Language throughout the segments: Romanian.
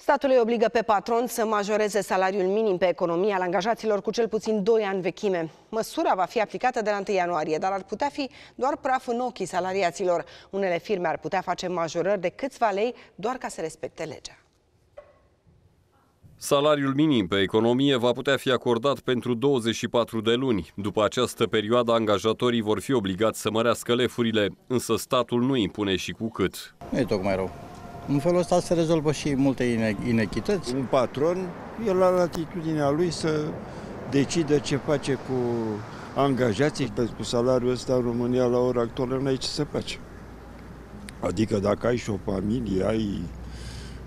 Statul îi obligă pe patron să majoreze salariul minim pe economie al angajaților cu cel puțin 2 ani vechime. Măsura va fi aplicată de la 1 ianuarie, dar ar putea fi doar praf în ochii salariaților. Unele firme ar putea face majorări de câțiva lei doar ca să respecte legea. Salariul minim pe economie va putea fi acordat pentru 24 de luni. După această perioadă, angajatorii vor fi obligați să mărească lefurile, însă statul nu impune și cu cât. Nu e tocmai rău. În felul ăsta se rezolvă și multe ine- inechități. Un patron e la latitudinea lui să decide ce face cu angajații. Pentru salariul ăsta în România la ora actuală nu ai ce să faci. Adică dacă ai și o familie, ai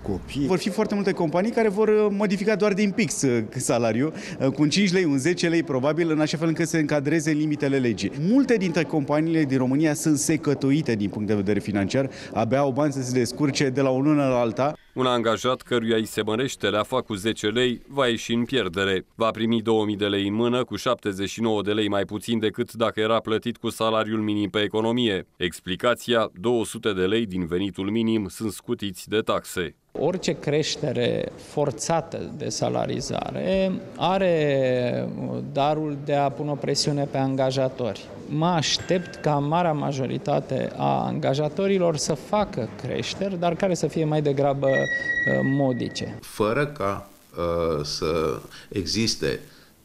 copii, Vor fi foarte multe companii care vor uh, modifica doar din pix uh, salariul, uh, cu un 5 lei, un 10 lei probabil, în așa fel încât să încadreze în limitele legii. Multe dintre companiile din România sunt secătuite din punct de vedere financiar, abia au bani să se descurce de la o lună la alta. Un angajat căruia îi se mărește leafa cu 10 lei va ieși în pierdere. Va primi 2000 de lei în mână, cu 79 de lei mai puțin decât dacă era plătit cu salariul minim pe economie. Explicația, 200 de lei din venitul minim sunt scutiți de taxe. Orice creștere forțată de salarizare are darul de a pune o presiune pe angajatori. Mă aștept ca marea majoritate a angajatorilor să facă creșteri, dar care să fie mai degrabă uh, modice. fără ca uh, să existe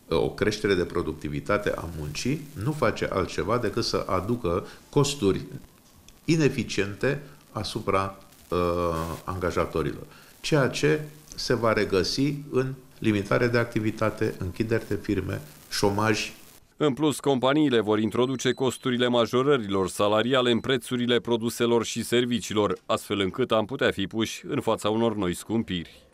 uh, o creștere de productivitate a muncii, nu face altceva decât să aducă costuri ineficiente asupra uh, angajatorilor. Ceea ce se va regăsi în limitare de activitate, închideri de firme, șomaj În plus, companiile vor introduce costurile majorărilor salariale în prețurile produselor și serviciilor, astfel încât am putea fi puși în fața unor noi scumpiri.